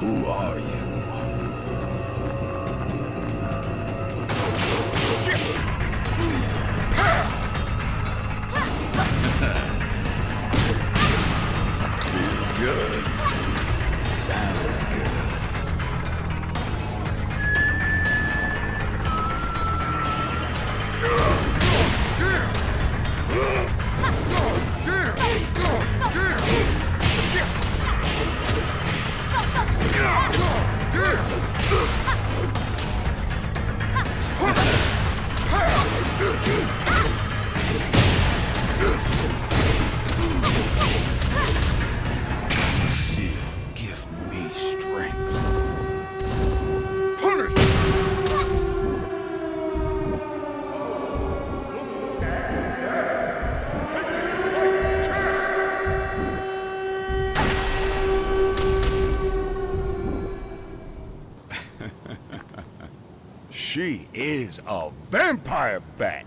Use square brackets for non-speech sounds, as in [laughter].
Who are you? [laughs] Feels good. Ugh! She is a vampire bat.